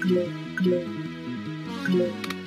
клей, клей, клей, клей.